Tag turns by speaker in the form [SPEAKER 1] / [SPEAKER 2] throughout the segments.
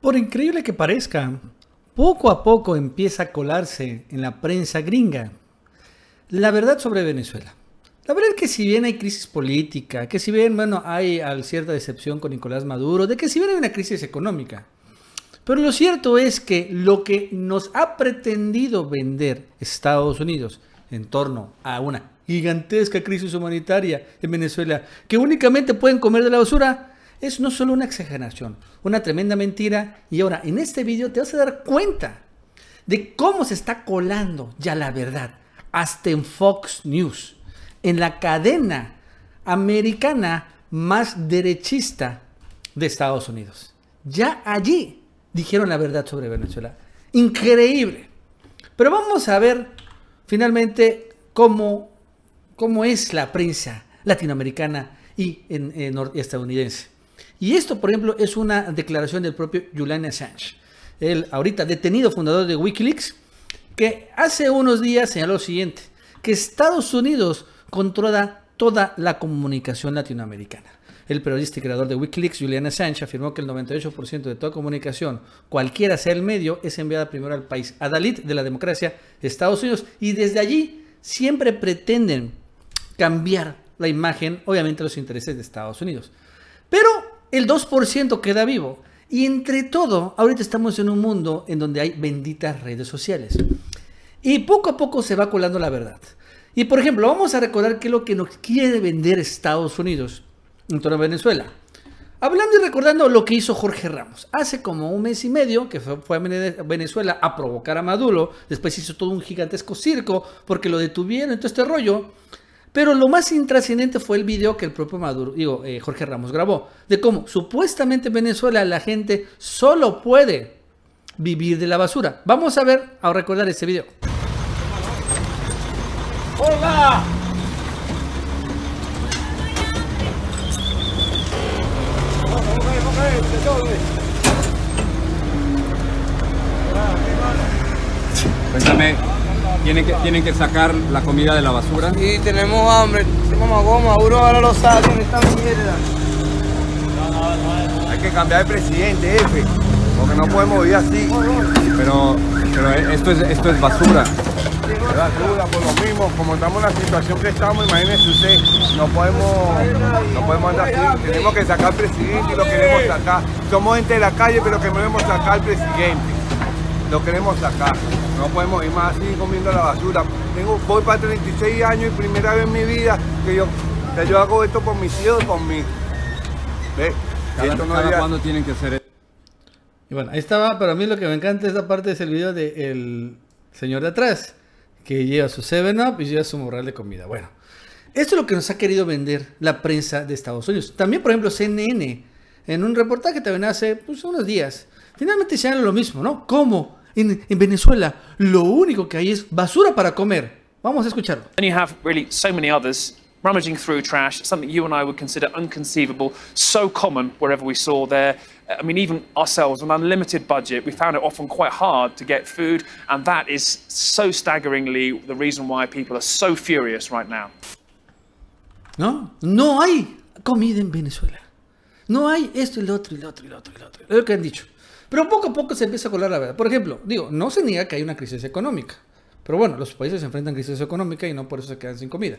[SPEAKER 1] Por increíble que parezca, poco a poco empieza a colarse en la prensa gringa la verdad sobre Venezuela. La verdad es que si bien hay crisis política, que si bien, bueno, hay cierta decepción con Nicolás Maduro, de que si bien hay una crisis económica, pero lo cierto es que lo que nos ha pretendido vender Estados Unidos en torno a una gigantesca crisis humanitaria en Venezuela, que únicamente pueden comer de la basura, es no solo una exageración, una tremenda mentira. Y ahora, en este video te vas a dar cuenta de cómo se está colando ya la verdad, hasta en Fox News, en la cadena americana más derechista de Estados Unidos. Ya allí dijeron la verdad sobre Venezuela. Increíble. Pero vamos a ver finalmente cómo, cómo es la prensa latinoamericana y en, estadounidense. Y esto, por ejemplo, es una declaración del propio Julian Assange, el ahorita detenido fundador de Wikileaks, que hace unos días señaló lo siguiente, que Estados Unidos controla toda la comunicación latinoamericana. El periodista y creador de Wikileaks, Julian Assange, afirmó que el 98% de toda comunicación, cualquiera sea el medio, es enviada primero al país adalid de la democracia, Estados Unidos, y desde allí siempre pretenden cambiar la imagen, obviamente, a los intereses de Estados Unidos. Pero el 2% queda vivo. Y entre todo, ahorita estamos en un mundo en donde hay benditas redes sociales. Y poco a poco se va colando la verdad. Y por ejemplo, vamos a recordar qué es lo que nos quiere vender Estados Unidos en torno a Venezuela. Hablando y recordando lo que hizo Jorge Ramos. Hace como un mes y medio que fue, a Venezuela a provocar a Maduro. Después hizo todo un gigantesco circo porque lo detuvieron, todo este rollo. Pero lo más intrascendente fue el video que el propio Maduro, digo, eh, Jorge Ramos grabó, de cómo supuestamente en Venezuela la gente solo puede vivir de la basura. Vamos a ver, a recordar ese video. ¡Hola!
[SPEAKER 2] Cuéntame, ¿Tienen que, tienen que sacar la comida de la basura.
[SPEAKER 3] Sí, tenemos hambre, tenemos goma, Maduro ahora lo sacan, esta mierda.
[SPEAKER 4] Hay que cambiar de presidente, F, porque no podemos vivir así.
[SPEAKER 2] Pero, pero esto, es, esto es basura.
[SPEAKER 4] Es basura, por lo mismo, como estamos en la situación que estamos, imagínense usted, no podemos, no podemos andar así, tenemos que sacar al presidente y lo queremos sacar. Somos gente de la calle, pero queremos sacar al presidente. Lo queremos sacar. No podemos ir más así comiendo la basura. Tengo, voy para 36 años y primera vez en mi vida que yo, que yo hago esto por mis hijos y por mí.
[SPEAKER 2] ¿Ves? Cada, cuándo tienen que hacer esto.
[SPEAKER 1] Y bueno, ahí estaba, pero a mí lo que me encanta esta parte es el video del señor de atrás, que lleva su 7-Up y lleva su morral de comida. Bueno, esto es lo que nos ha querido vender la prensa de Estados Unidos. También, por ejemplo, CNN, en un reportaje también hace pues, unos días, finalmente se lo mismo, ¿no? ¿Cómo? En, en Venezuela lo único que hay es basura para comer. Vamos a escucharlo.
[SPEAKER 5] And you have really so many others rummaging through trash, something you and I would consider unconceivable, so common wherever we saw there. I mean, even ourselves, on an unlimited budget, we found it often quite hard to get food, and that is so staggeringly the reason why people are so furious right now.
[SPEAKER 1] No, no hay comida en Venezuela. No hay esto y lo otro y lo otro y lo otro y lo otro. Lo que han dicho. Pero poco a poco se empieza a colar la verdad. Por ejemplo, digo, no se niega que hay una crisis económica. Pero bueno, los países se enfrentan a crisis económica y no por eso se quedan sin comida.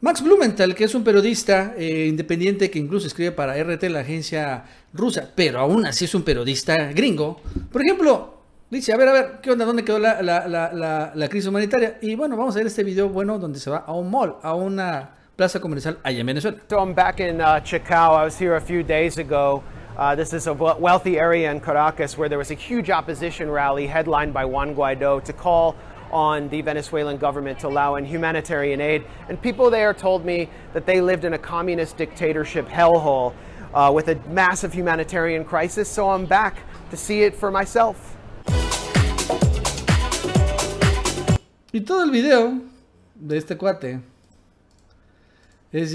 [SPEAKER 1] Max Blumenthal, que es un periodista eh, independiente que incluso escribe para RT, la agencia rusa, pero aún así es un periodista gringo. Por ejemplo, dice, a ver, a ver, ¿qué onda? ¿Dónde quedó la, la, la, la crisis humanitaria? Y bueno, vamos a ver este video bueno donde se va a un mall, a una plaza comercial allá en Venezuela.
[SPEAKER 6] So I'm back in uh, Chicao. I was here a few days ago. Uh, this is a wealthy area in Caracas where there was a huge opposition rally headlined by Juan Guaido to call on the Venezuelan government to allow in humanitarian aid. And people there told me that they lived in a communist dictatorship hellhole uh, with a massive humanitarian crisis. So I'm back to see it for myself.
[SPEAKER 1] Y todo el video de este cuate es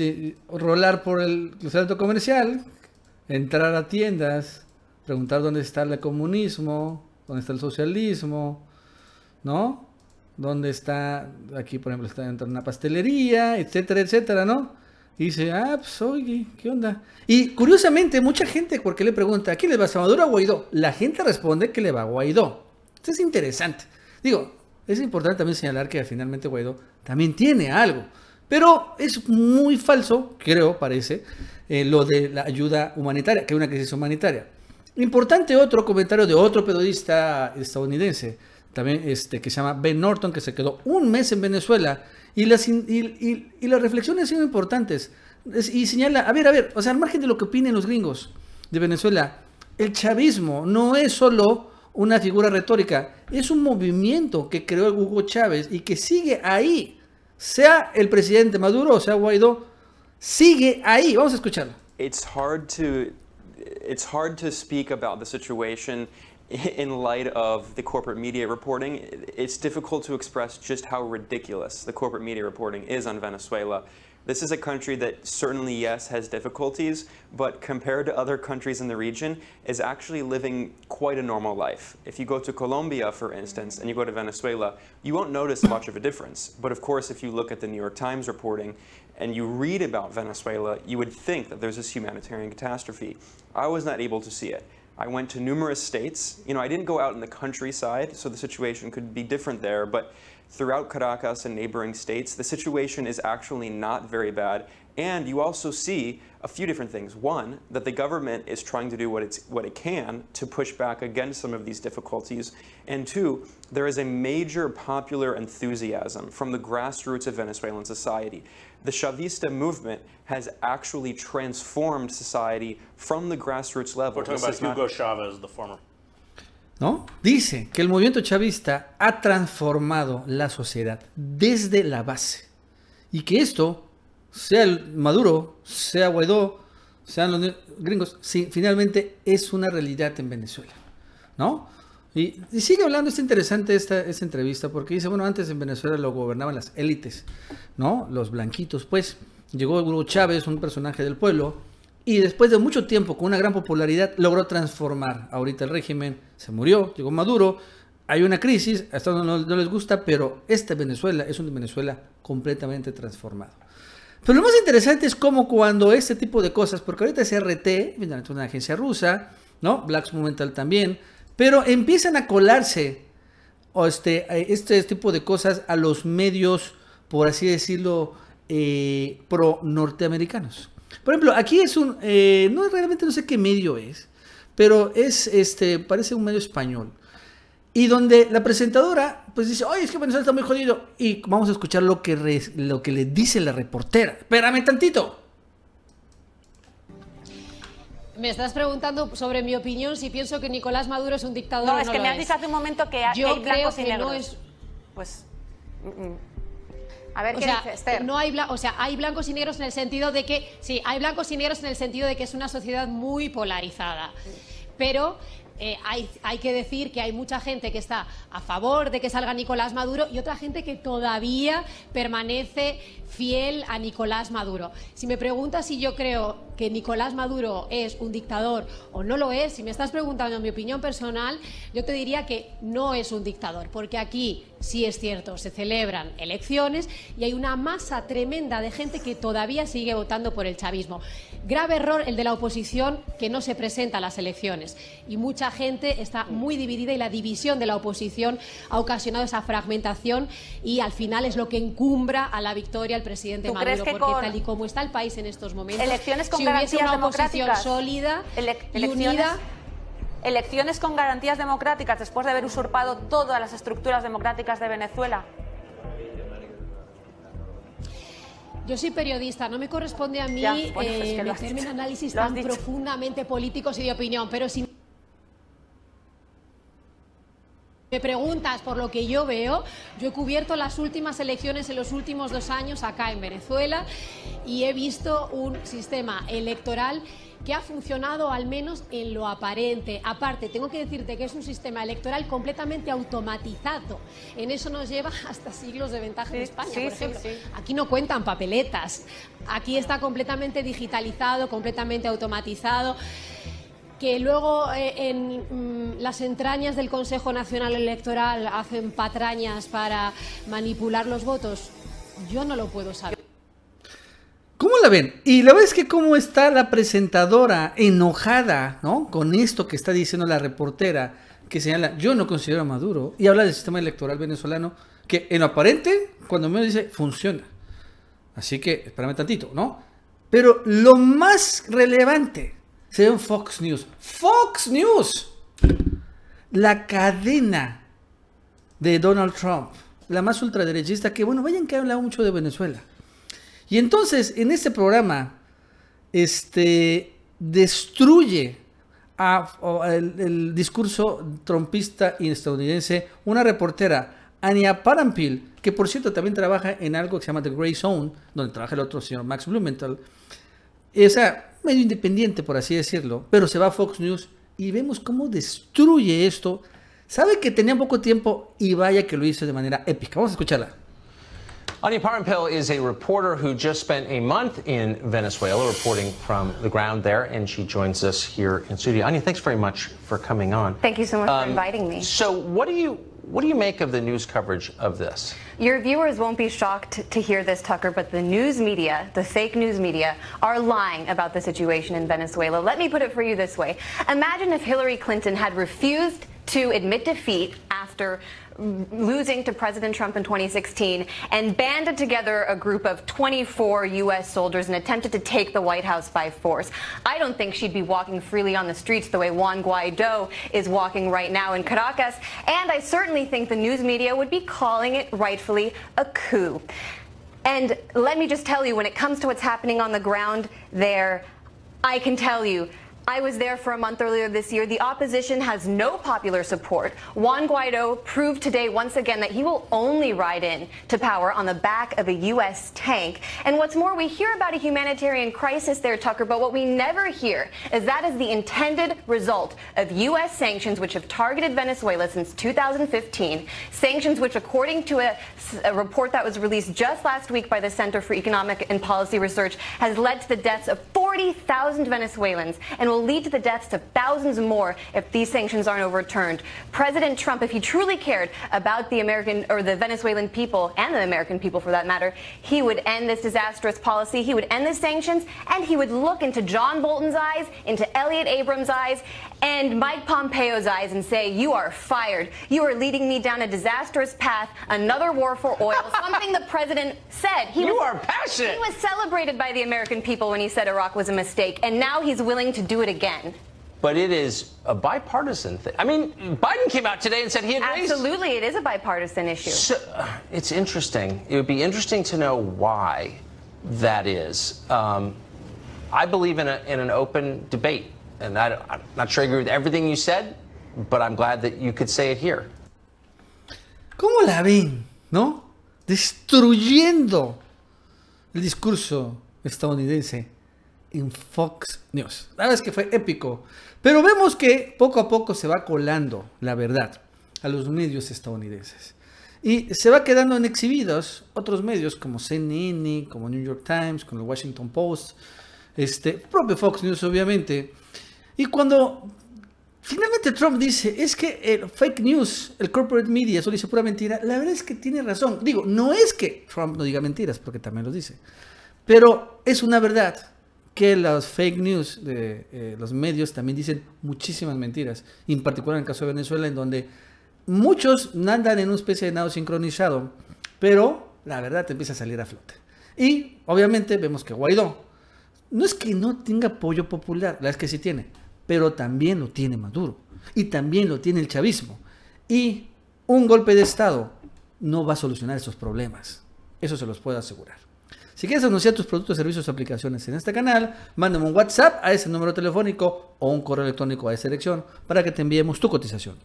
[SPEAKER 1] rolar por el centro comercial entrar a tiendas, preguntar dónde está el comunismo, dónde está el socialismo, ¿no? ¿Dónde está, aquí por ejemplo está dentro de una pastelería, etcétera, etcétera, ¿no? Y dice, ah, pues oye, ¿qué onda? Y curiosamente, mucha gente, porque le pregunta, ¿a quién le va a Maduro o a Guaidó? La gente responde que le va a Guaidó. Esto es interesante. Digo, es importante también señalar que finalmente Guaidó también tiene algo. Pero es muy falso, creo, parece, eh, lo de la ayuda humanitaria, que hay una crisis humanitaria. Importante otro comentario de otro periodista estadounidense, también este, que se llama Ben Norton, que se quedó un mes en Venezuela y las, y, las reflexiones han sido importantes. y señala, a ver, a ver, o sea, al margen de lo que opinen los gringos de Venezuela, el chavismo no es solo una figura retórica, es un movimiento que creó Hugo Chávez y que sigue ahí. Sea el presidente Maduro o sea Guaidó, sigue ahí. Vamos a escucharlo.
[SPEAKER 7] It's hard to it's hard to speak about the situation in light of the corporate media reporting, it's difficult to express just how ridiculous the corporate media reporting is on Venezuela. This is a country that certainly, yes, has difficulties, but compared to other countries in the region, is actually living quite a normal life. If you go to Colombia, for instance, and you go to Venezuela, you won't notice much of a difference. But of course, if you look at the New York Times reporting and you read about Venezuela, you would think that there's this humanitarian catastrophe. I was not able to see it. I went to numerous states. You know, I didn't go out in the countryside, so the situation could be different there, but throughout Caracas and neighboring states, the situation is actually not very bad. And you also see a few different things. One, that the government is trying to do what, it's, what it can to push back against some of these difficulties. And two, there is a major popular enthusiasm from the grassroots of Venezuelan society. The Chavista movement has actually transformed society from the grassroots level.
[SPEAKER 8] We're talking about Hugo Chavez, the former.
[SPEAKER 1] ¿No? Dice que el movimiento chavista ha transformado la sociedad desde la base y que esto, sea el Maduro, sea Guaidó, sean los gringos, finalmente es una realidad en Venezuela, ¿no? Y, sigue hablando, es interesante esta, esta, entrevista, porque dice, bueno, antes en Venezuela lo gobernaban las élites, ¿no? Los blanquitos, pues. Llegó Hugo Chávez, un personaje del pueblo, y después de mucho tiempo, con una gran popularidad, logró transformar ahorita el régimen. Se murió, llegó Maduro, hay una crisis, a Estados no, no les gusta, pero esta Venezuela es una Venezuela completamente transformado. Pero lo más interesante es cómo cuando este tipo de cosas, porque ahorita es RT, es una agencia rusa, ¿no? Blacks Momental también, pero empiezan a colarse este, este tipo de cosas a los medios, por así decirlo, eh, pro norteamericanos. Por ejemplo, aquí es un, eh, no realmente no sé qué medio es, pero es, este, parece un medio español. Y donde la presentadora, pues dice, oye, es que Venezuela está muy jodido. Y vamos a escuchar lo que, lo que le dice la reportera. Espérame tantito.
[SPEAKER 9] Me estás preguntando sobre mi opinión si pienso que Nicolás Maduro es un dictador. No,
[SPEAKER 10] es que me has dicho hace un momento que hay,
[SPEAKER 9] Yo
[SPEAKER 10] blancos
[SPEAKER 9] creo
[SPEAKER 10] y negros.
[SPEAKER 9] No es...
[SPEAKER 10] Pues. Mm, mm. A ver,
[SPEAKER 9] o
[SPEAKER 10] ¿qué
[SPEAKER 9] sea,
[SPEAKER 10] dice Esther?
[SPEAKER 9] No hay, o sea, hay blancos y negros en el sentido de que. Sí, hay blancos y negros en el sentido de que es una sociedad muy polarizada. Pero eh, hay, hay, que decir que hay mucha gente que está a favor de que salga Nicolás Maduro y otra gente que todavía permanece fiel a Nicolás Maduro. Si me preguntas si yo creo que Nicolás Maduro es un dictador o no lo es, si me estás preguntando mi opinión personal, yo te diría que no es un dictador, porque aquí sí es cierto, se celebran elecciones y hay una masa tremenda de gente que todavía sigue votando por el chavismo. Grave error el de la oposición que no se presenta a las elecciones y mucha gente está muy dividida y la división de la oposición ha ocasionado esa fragmentación y al final es lo que encumbra a la victoria al presidente
[SPEAKER 10] ¿Tú
[SPEAKER 9] Maduro
[SPEAKER 10] crees que
[SPEAKER 9] porque
[SPEAKER 10] con
[SPEAKER 9] tal y como está el país en estos momentos,
[SPEAKER 10] elecciones con
[SPEAKER 9] si hubiese una oposición sólida
[SPEAKER 10] ele-
[SPEAKER 9] y unida
[SPEAKER 10] Elecciones con garantías democráticas después de haber usurpado todas las estructuras democráticas de Venezuela.
[SPEAKER 9] Yo soy periodista, no me corresponde a mí
[SPEAKER 10] Ya, bueno,
[SPEAKER 9] eh,
[SPEAKER 10] es que lo has
[SPEAKER 9] meterme en
[SPEAKER 10] dicho.
[SPEAKER 9] análisis tan
[SPEAKER 10] dicho.
[SPEAKER 9] profundamente políticos y de opinión, pero si me preguntas por lo que yo veo, yo he cubierto las últimas elecciones en los últimos dos años acá en Venezuela y he visto un sistema electoral que ha funcionado al menos en lo aparente. Aparte, tengo que decirte que es un sistema electoral completamente automatizado. En eso nos lleva hasta siglos de ventaja en España,
[SPEAKER 10] sí,
[SPEAKER 9] por ejemplo.
[SPEAKER 10] sí.
[SPEAKER 9] Aquí no cuentan papeletas. Aquí está completamente digitalizado, completamente automatizado. Que luego eh, en mm, las entrañas del Consejo Nacional Electoral hacen patrañas para manipular los votos, yo no lo puedo saber.
[SPEAKER 1] ¿Cómo la ven? Y la verdad es que cómo está la presentadora enojada, ¿no? Con esto que está diciendo la reportera, que señala, yo no considero a Maduro, y habla del sistema electoral venezolano, que en lo aparente, cuando me dice, funciona. Así que, espérame tantito, ¿no? Pero lo más relevante se ve en Fox News. Fox News, la cadena de Donald Trump, la más ultraderechista, que bueno, vayan que ha hablado mucho de Venezuela. Y entonces, en este programa, este, destruye el, discurso trompista y estadounidense una reportera, Anya Parampil, que por cierto también trabaja en algo que se llama The Grey Zone, donde trabaja el otro señor Max Blumenthal. O sea, medio independiente, por así decirlo, pero se va a Fox News y vemos cómo destruye esto. Sabe que tenía poco tiempo y vaya que lo hizo de manera épica. Vamos a escucharla.
[SPEAKER 11] Anya Parampil is a reporter who just spent a month in Venezuela reporting from the ground there, and she joins us here in studio. Anya, thanks very much for coming on.
[SPEAKER 12] Thank you so much for
[SPEAKER 11] Um,
[SPEAKER 12] inviting me.
[SPEAKER 11] So, what do you what do you make of the news coverage of this?
[SPEAKER 12] Your viewers won't be shocked to hear this, Tucker, but the news media, the fake news media, are lying about the situation in Venezuela. Let me put it for you this way Imagine if Hillary Clinton had refused to admit defeat after losing to President Trump in 2016 and banded together a group of 24 U.S. soldiers and attempted to take the White House by force. I don't think she'd be walking freely on the streets the way Juan Guaido is walking right now in Caracas, and I certainly think the news media would be calling it rightfully a coup. And let me just tell you, when it comes to what's happening on the ground there, I can tell you. I was there for a month earlier this year. The opposition has no popular support. Juan Guaido proved today once again that he will only ride in to power on the back of a U.S. tank. And what's more, we hear about a humanitarian crisis there, Tucker, but what we never hear is that is the intended result of U.S. sanctions which have targeted Venezuela since 2015. Sanctions which, according to a, a report that was released just last week by the Center for Economic and Policy Research, has led to the deaths of 40,000 Venezuelans and will lead to the deaths of thousands more if these sanctions aren't overturned. President Trump, if he truly cared about the American or the Venezuelan people and the American people for that matter, he would end this disastrous policy, he would end the sanctions, and he would look into John Bolton's eyes, into Elliot Abrams' eyes, and Mike Pompeo's eyes and say, You are fired. You are leading me down a disastrous path, another war for oil, something the president said. He
[SPEAKER 11] You
[SPEAKER 12] was,
[SPEAKER 11] are passionate.
[SPEAKER 12] He was celebrated by the American people when he said Iraq was a mistake, and now he's willing to do it again.
[SPEAKER 11] But it is a bipartisan thing. I mean, Biden came out today and said he had raised.
[SPEAKER 12] Absolutely, it is a bipartisan issue.
[SPEAKER 11] So, it's interesting. It would be interesting to know why that is. Um, I believe in, a, in an open debate, and I, I'm not sure I agree with everything you said, but I'm glad that you could say it here.
[SPEAKER 1] ¿Cómo la ven? ¿No? Destruyendo el discurso estadounidense en Fox News. La verdad es que fue épico. Pero vemos que poco a poco se va colando la verdad a los medios estadounidenses. Y se va quedando en exhibidos otros medios como CNN, como New York Times, como el Washington Post, este, propio Fox News obviamente. Y cuando finalmente Trump dice, es que el fake news, el corporate media, eso dice pura mentira, la verdad es que tiene razón. Digo, no es que Trump no diga mentiras, porque también lo dice, pero es una verdad que los fake news de eh, los medios también dicen muchísimas mentiras, en particular en el caso de Venezuela, en donde muchos andan en una especie de nado sincronizado, pero la verdad te empieza a salir a flote. Y obviamente vemos que Guaidó no es que no tenga apoyo popular, la verdad es que sí tiene, pero también lo tiene Maduro y también lo tiene el chavismo. Y un golpe de Estado no va a solucionar esos problemas, eso se los puedo asegurar. Si quieres anunciar tus productos, servicios o aplicaciones en este canal, mándame un WhatsApp a ese número telefónico o un correo electrónico a esa dirección para que te enviemos tu cotización.